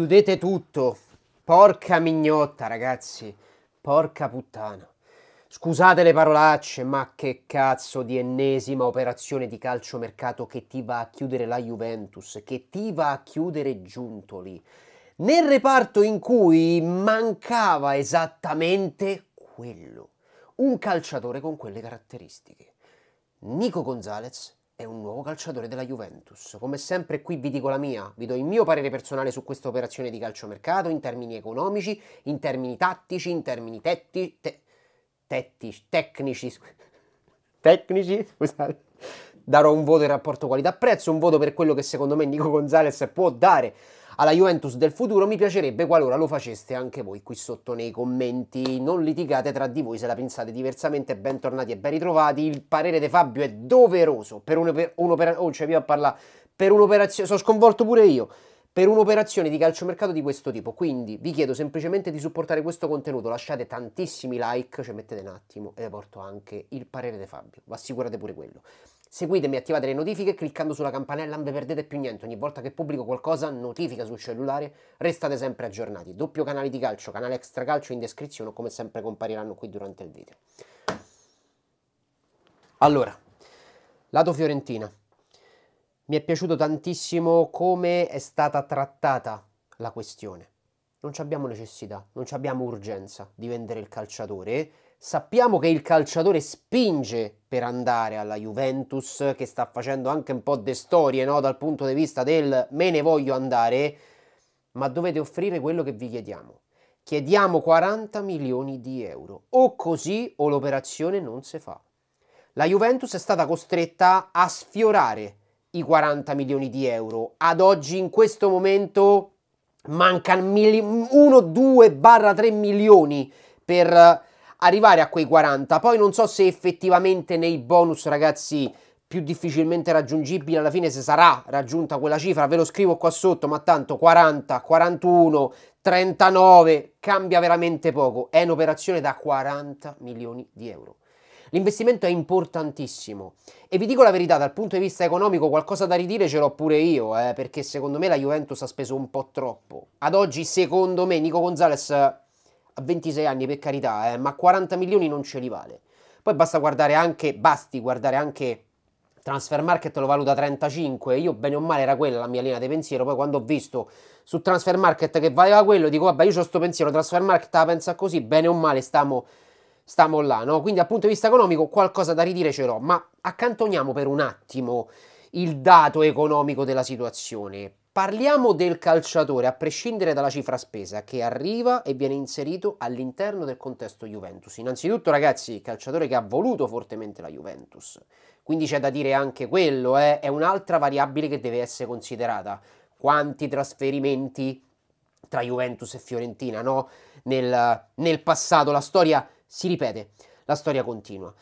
Chiudete tutto. Porca mignotta, ragazzi. Porca puttana. Scusate le parolacce, ma che cazzo di ennesima operazione di calciomercato che ti va a chiudere la Juventus, che ti va a chiudere Giuntoli. Nel reparto in cui mancava esattamente quello. Un calciatore con quelle caratteristiche. Nico Gonzalez è un nuovo calciatore della Juventus. Come sempre qui vi dico la mia, vi do il mio parere personale su questa operazione di calciomercato in termini economici, in termini tattici, in termini tetti, te, tettici, tecnici, tecnici, scusate. Darò un voto in rapporto qualità-prezzo, un voto per quello che secondo me Nico Gonzalez può dare alla Juventus del futuro, mi piacerebbe qualora lo faceste anche voi qui sotto nei commenti. Non litigate tra di voi se la pensate diversamente. Bentornati e ben ritrovati. Il parere di Fabio è doveroso per un'operazione. Oh, c'è via a parlare. Per un'operazione. Sono sconvolto pure io per un'operazione di calciomercato di questo tipo. Quindi vi chiedo semplicemente di supportare questo contenuto, lasciate tantissimi like, ci mettete un attimo e porto anche il parere di Fabio, vi assicurate pure quello. Seguitemi, attivate le notifiche cliccando sulla campanella, non vi perdete più niente. Ogni volta che pubblico qualcosa, notifica sul cellulare, restate sempre aggiornati. Doppio canale di calcio, canale extra calcio in descrizione, come sempre compariranno qui durante il video. Allora, lato Fiorentina. Mi è piaciuto tantissimo come è stata trattata la questione. Non abbiamo necessità, non abbiamo urgenza di vendere il calciatore Sappiamo che il calciatore spinge per andare alla Juventus, che sta facendo anche un po' di storie no? dal punto di vista del me ne voglio andare, ma dovete offrire quello che vi chiediamo. Chiediamo 40 milioni di euro, o così o l'operazione non si fa. La Juventus è stata costretta a sfiorare i 40 milioni di euro. Ad oggi, in questo momento, mancano 1, 2, 3 milioni per arrivare a quei 40. Poi non so se effettivamente nei bonus, ragazzi, più difficilmente raggiungibili alla fine se sarà raggiunta quella cifra, ve lo scrivo qua sotto, ma tanto 40, 41, 39, cambia veramente poco. È un'operazione da 40 milioni di euro. L'investimento è importantissimo e vi dico la verità, dal punto di vista economico qualcosa da ridire ce l'ho pure io, eh, perché secondo me la Juventus ha speso un po' troppo. Ad oggi, secondo me, Nico Gonzalez a 26 anni per carità, eh, ma 40 milioni non ce li vale. Poi basta guardare anche, basti guardare anche Transfer Market lo valuta 35, io bene o male era quella la mia linea di pensiero, poi quando ho visto su Transfer Market che valeva quello, dico vabbè io ho questo pensiero, Transfer Market la pensa così, bene o male stiamo, stiamo là, no? Quindi dal punto di vista economico qualcosa da ridire ce l'ho, ma accantoniamo per un attimo il dato economico della situazione. Parliamo del calciatore, a prescindere dalla cifra spesa, che arriva e viene inserito all'interno del contesto Juventus. Innanzitutto, ragazzi, calciatore che ha voluto fortemente la Juventus. Quindi c'è da dire anche quello, eh? è un'altra variabile che deve essere considerata. Quanti trasferimenti tra Juventus e Fiorentina, no? Nel, nel passato la storia si ripete, la storia continua.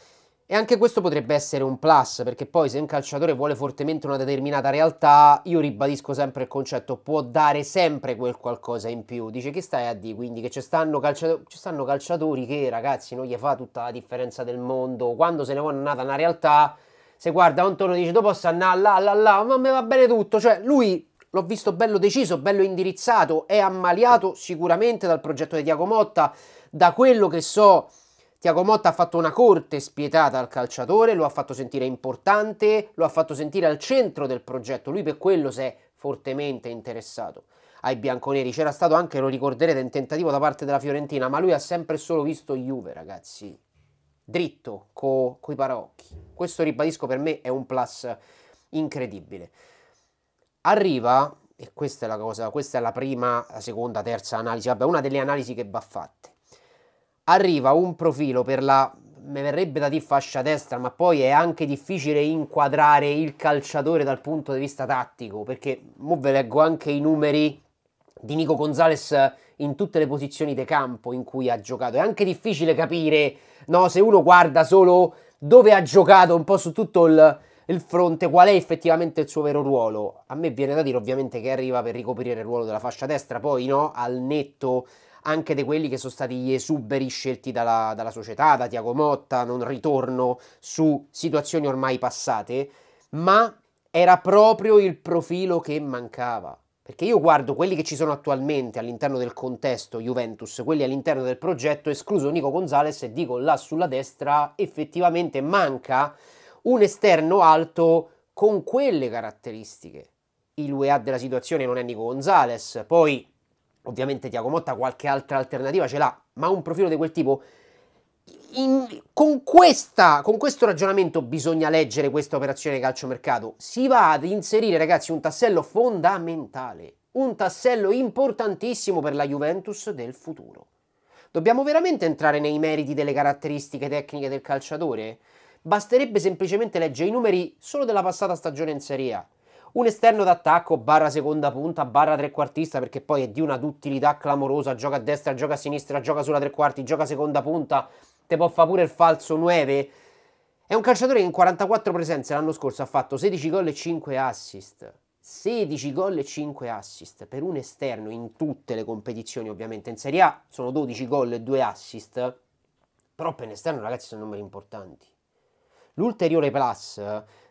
E anche questo potrebbe essere un plus, perché poi se un calciatore vuole fortemente una determinata realtà, io ribadisco sempre il concetto, può dare sempre quel qualcosa in più. Dice che stai a dire, quindi che ci stanno, calciatori, ci stanno calciatori che ragazzi non gli fa tutta la differenza del mondo, quando se ne vuole andare una realtà, se guarda un tono dice, tu posso andare là, là, là, ma mi va bene tutto, cioè lui l'ho visto bello deciso, bello indirizzato, è ammaliato sicuramente dal progetto di Tiago Motta, da quello che so Tiago Motta ha fatto una corte spietata al calciatore, lo ha fatto sentire importante, lo ha fatto sentire al centro del progetto. Lui per quello si è fortemente interessato ai bianconeri. C'era stato anche, lo ricorderete, un tentativo da parte della Fiorentina, ma lui ha sempre solo visto Juve, ragazzi. Dritto, co, coi parocchi. Questo, ribadisco, per me è un plus incredibile. Arriva, e questa è la cosa, questa è la prima, la seconda, terza analisi, vabbè, una delle analisi che va fatte arriva un profilo per la mi verrebbe da dire fascia destra, ma poi è anche difficile inquadrare il calciatore dal punto di vista tattico, perché mo ve leggo anche i numeri di Nico Gonzalez in tutte le posizioni di campo in cui ha giocato. È anche difficile capire, no, se uno guarda solo dove ha giocato un po' su tutto il, il fronte, qual è effettivamente il suo vero ruolo. A me viene da dire ovviamente che arriva per ricoprire il ruolo della fascia destra, poi no, al netto anche di quelli che sono stati gli esuberi scelti dalla, dalla società, da Tiago Motta, non ritorno su situazioni ormai passate, ma era proprio il profilo che mancava. Perché io guardo quelli che ci sono attualmente all'interno del contesto Juventus, quelli all'interno del progetto, escluso Nico Gonzalez, e dico là sulla destra effettivamente manca un esterno alto con quelle caratteristiche. Il UEA della situazione non è Nico Gonzalez, poi ovviamente Tiago Motta qualche altra alternativa ce l'ha, ma un profilo di quel tipo in, con, questa, con, questo ragionamento bisogna leggere questa operazione calciomercato. Si va ad inserire, ragazzi, un tassello fondamentale, un tassello importantissimo per la Juventus del futuro. Dobbiamo veramente entrare nei meriti delle caratteristiche tecniche del calciatore? Basterebbe semplicemente leggere i numeri solo della passata stagione in Serie A. Un esterno d'attacco, barra seconda punta, barra trequartista, perché poi è di una duttilità clamorosa, gioca a destra, gioca a sinistra, gioca sulla tre quarti, gioca seconda punta, te può fare pure il falso 9. È un calciatore che in 44 presenze l'anno scorso ha fatto 16 gol e 5 assist. 16 gol e 5 assist per un esterno in tutte le competizioni, ovviamente. In Serie A sono 12 gol e 2 assist, però per un esterno, ragazzi, sono numeri importanti. L'ulteriore plus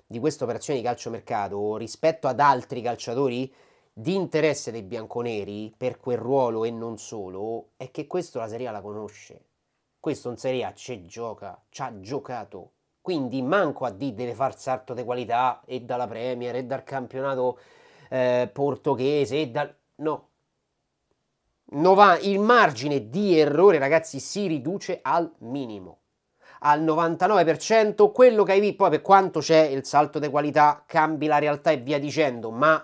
di questa operazione di calciomercato rispetto ad altri calciatori di interesse dei bianconeri per quel ruolo e non solo è che questo la Serie A la conosce questo in Serie A ci gioca, ci ha giocato. Quindi manco a D deve far salto di qualità e dalla Premier e dal campionato eh, portoghese e dal... No. Nova... Il margine di errore, ragazzi, si riduce al minimo. Al 99%, quello che hai visto, poi per quanto c'è il salto di qualità, cambi la realtà e via dicendo, ma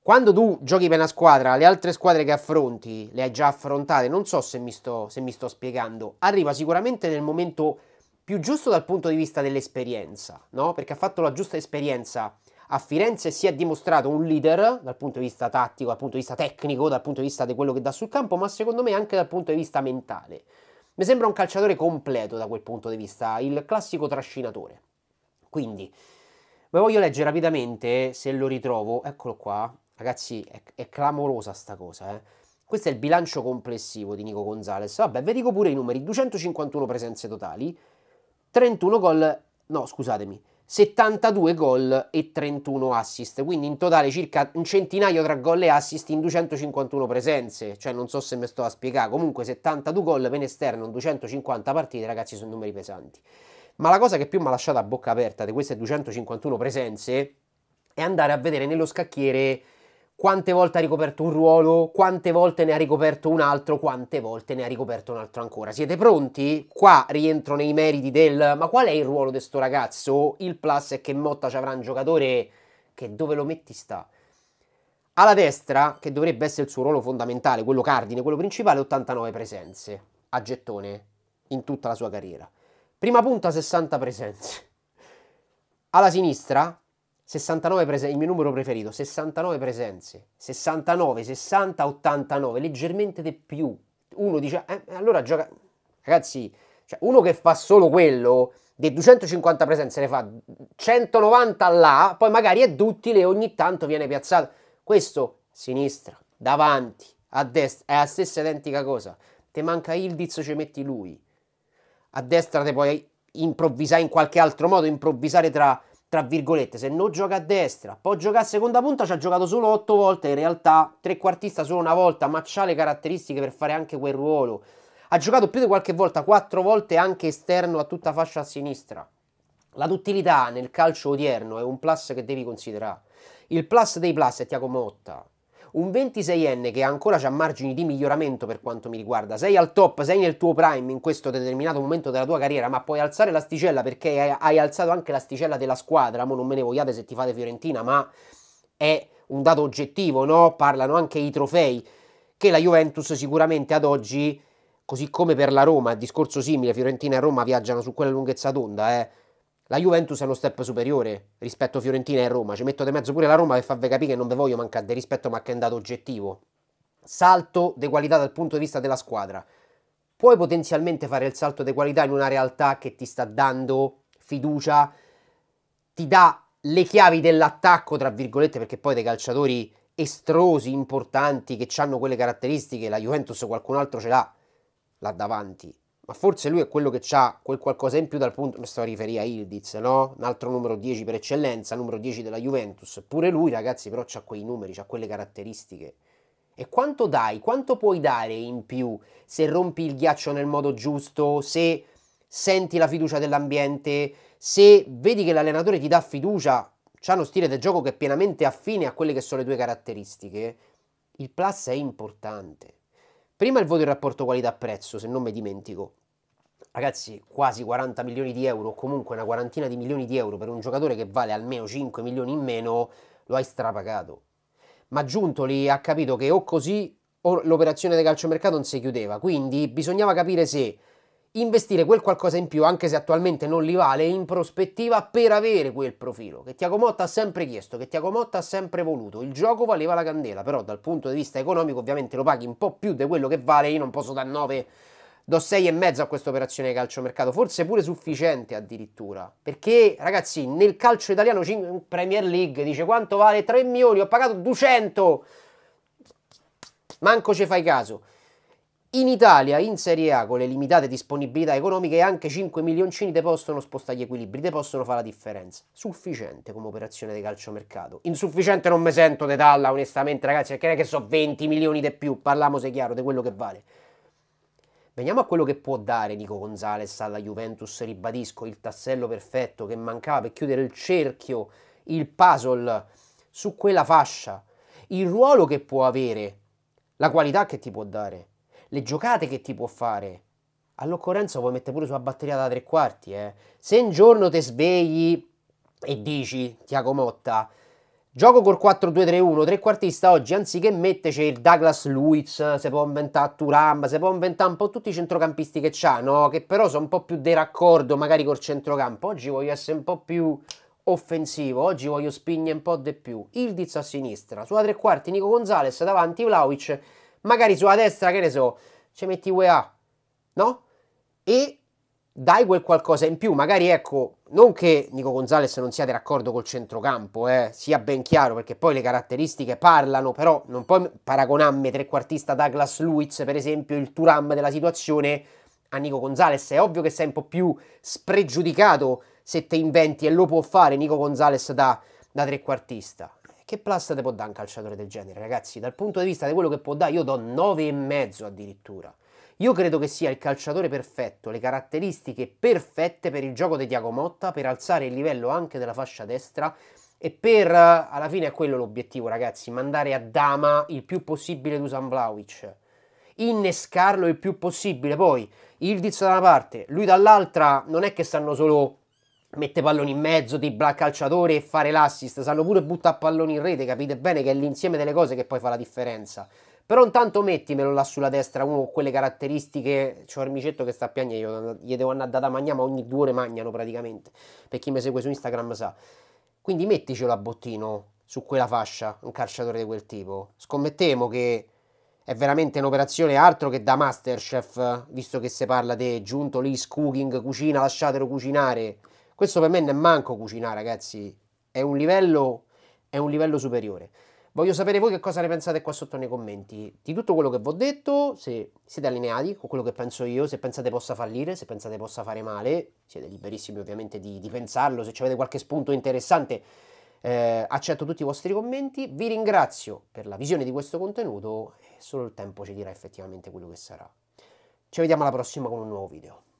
quando tu giochi per una squadra, le altre squadre che affronti le hai già affrontate, non so se mi sto, se mi sto spiegando, arriva sicuramente nel momento più giusto dal punto di vista dell'esperienza, no? Perché ha fatto la giusta esperienza a Firenze si è dimostrato un leader dal punto di vista tattico, dal punto di vista tecnico, dal punto di vista di quello che dà sul campo, ma secondo me anche dal punto di vista mentale. Mi sembra un calciatore completo da quel punto di vista, il classico trascinatore. Quindi, ve voglio leggere rapidamente, se lo ritrovo, eccolo qua, Ragazzi, è, è clamorosa sta cosa, eh. Questo è il bilancio complessivo di Nico Gonzalez. Vabbè, vi dico pure i numeri: 251 presenze totali, 31 gol, no, scusatemi, 72 gol e 31 assist, quindi in totale circa un centinaio tra gol e assist in 251 presenze, cioè non so se mi sto a spiegare, comunque 72 gol per esterno in 250 partite, ragazzi, sono numeri pesanti. Ma la cosa che più mi ha lasciato a bocca aperta di queste 251 presenze è andare a vedere nello scacchiere quante volte ha ricoperto un ruolo, quante volte ne ha ricoperto un altro, quante volte ne ha ricoperto un altro ancora. Siete pronti? Qua rientro nei meriti del ma qual è il ruolo di sto ragazzo? Il plus è che Motta ci avrà un giocatore che dove lo metti sta. Alla destra, che dovrebbe essere il suo ruolo fondamentale, quello cardine, quello principale, 89 presenze a gettone in tutta la sua carriera. Prima punta 60 presenze. Alla sinistra 69 presenze, il mio numero preferito, 69 presenze, 69, 60, 89, leggermente di più. Uno dice, eh, allora gioca... Ragazzi, cioè uno che fa solo quello, dei 250 presenze ne fa 190 là, poi magari è duttile e ogni tanto viene piazzato. Questo, sinistra, davanti, a destra, è la stessa identica cosa. Te manca Ildiz, ci metti lui. A destra te puoi improvvisare in qualche altro modo, improvvisare tra tra virgolette, se non gioca a destra, può giocare a seconda punta, ci ha giocato solo 8 volte, in realtà trequartista solo una volta, ma ha le caratteristiche per fare anche quel ruolo. Ha giocato più di qualche volta, 4 volte anche esterno a tutta fascia a sinistra. La duttilità nel calcio odierno è un plus che devi considerare. Il plus dei plus è Tiago Motta, un 26enne che ancora ha margini di miglioramento per quanto mi riguarda, sei al top, sei nel tuo prime in questo determinato momento della tua carriera, ma puoi alzare l'asticella perché hai alzato anche l'asticella della squadra, mo non me ne vogliate se ti fate Fiorentina, ma è un dato oggettivo, no? Parlano anche i trofei che la Juventus sicuramente ad oggi, così come per la Roma, discorso simile, Fiorentina e Roma viaggiano su quella lunghezza d'onda, eh la Juventus è uno step superiore rispetto a Fiorentina e Roma. Ci metto di mezzo pure la Roma per farvi capire che non ve voglio mancare di rispetto, ma che è un dato oggettivo. Salto di qualità dal punto di vista della squadra. Puoi potenzialmente fare il salto di qualità in una realtà che ti sta dando fiducia, ti dà le chiavi dell'attacco, tra virgolette, perché poi dei calciatori estrosi, importanti, che hanno quelle caratteristiche, la Juventus qualcun altro ce l'ha là davanti ma forse lui è quello che ha quel qualcosa in più dal punto, mi sto a riferire a Ildiz, no? Un altro numero 10 per eccellenza, numero 10 della Juventus, pure lui ragazzi però ha quei numeri, ha quelle caratteristiche. E quanto dai, quanto puoi dare in più se rompi il ghiaccio nel modo giusto, se senti la fiducia dell'ambiente, se vedi che l'allenatore ti dà fiducia, c'ha uno stile di gioco che è pienamente affine a quelle che sono le tue caratteristiche, il plus è importante. Prima il voto in rapporto qualità-prezzo, se non mi dimentico. Ragazzi, quasi 40 milioni di euro, o comunque una quarantina di milioni di euro per un giocatore che vale almeno 5 milioni in meno, lo hai strapagato. Ma Giuntoli ha capito che o così o l'operazione di calciomercato non si chiudeva, quindi bisognava capire se investire quel qualcosa in più, anche se attualmente non li vale, in prospettiva per avere quel profilo. Che Tiago Motta ha sempre chiesto, che Tiago Motta ha sempre voluto. Il gioco valeva la candela, però dal punto di vista economico ovviamente lo paghi un po' più di quello che vale, io non posso dare 9 do 6 e mezzo a questa operazione di calciomercato, forse pure sufficiente addirittura, perché ragazzi nel calcio italiano Premier League dice quanto vale 3 milioni, ho pagato 200, manco ci fai caso. In Italia, in Serie A, con le limitate disponibilità economiche, anche 5 milioncini te possono spostare gli equilibri, te possono fare la differenza. Sufficiente come operazione di calciomercato. Insufficiente non mi sento de dalla, onestamente, ragazzi, perché non è che so 20 milioni di più, parliamo se chiaro, di quello che vale. Veniamo a quello che può dare Nico Gonzalez alla Juventus, ribadisco, il tassello perfetto che mancava per chiudere il cerchio, il puzzle su quella fascia, il ruolo che può avere, la qualità che ti può dare le giocate che ti può fare. All'occorrenza puoi mettere pure sulla batteria da tre quarti, eh. Se un giorno ti svegli e dici, Tiago Motta, gioco col 4-2-3-1, trequartista oggi, anziché metterci il Douglas Luiz, si può inventare Turam, si può inventare un po' tutti i centrocampisti che c'ha, no? Che però sono un po' più di raccordo magari col centrocampo. Oggi voglio essere un po' più offensivo, oggi voglio spigne un po' di più. Ildiz a sinistra, sulla tre quarti Nico Gonzalez, davanti Vlaovic magari sulla destra, che ne so, ci metti UEA, no? E dai quel qualcosa in più, magari ecco, non che Nico Gonzalez non sia di raccordo col centrocampo, eh, sia ben chiaro, perché poi le caratteristiche parlano, però non puoi paragonarmi trequartista Douglas Luiz, per esempio, il Turam della situazione a Nico Gonzalez, è ovvio che sei un po' più spregiudicato se te inventi e lo può fare Nico Gonzalez da, da trequartista. Che plus te può dare un calciatore del genere, ragazzi? Dal punto di vista di quello che può dare, io do 9,5 addirittura. Io credo che sia il calciatore perfetto, le caratteristiche perfette per il gioco di Tiago Motta, per alzare il livello anche della fascia destra e per, alla fine è quello l'obiettivo, ragazzi, mandare a dama il più possibile Dusan Vlaovic. Innescarlo il più possibile. Poi, il Diz da una parte, lui dall'altra, non è che stanno solo mette palloni in mezzo, di black calciatore e fare l'assist, sanno pure buttare palloni in rete, capite bene che è l'insieme delle cose che poi fa la differenza. Però intanto mettimelo là sulla destra, uno con quelle caratteristiche, c'ho Armicetto che sta a piangere, gli devo andare a data magna, ma ogni due ore magnano praticamente, per chi mi segue su Instagram sa. Quindi metticelo a bottino su quella fascia, un calciatore di quel tipo. Scommettiamo che è veramente un'operazione altro che da Masterchef, visto che si parla di giunto lì, cooking, cucina, lasciatelo cucinare questo per me non è manco cucinare, ragazzi. È un livello, è un livello superiore. Voglio sapere voi che cosa ne pensate qua sotto nei commenti di tutto quello che vi ho detto, se siete allineati con quello che penso io, se pensate possa fallire, se pensate possa fare male, siete liberissimi ovviamente di, di pensarlo, se avete qualche spunto interessante eh, accetto tutti i vostri commenti, vi ringrazio per la visione di questo contenuto e solo il tempo ci dirà effettivamente quello che sarà. Ci vediamo alla prossima con un nuovo video.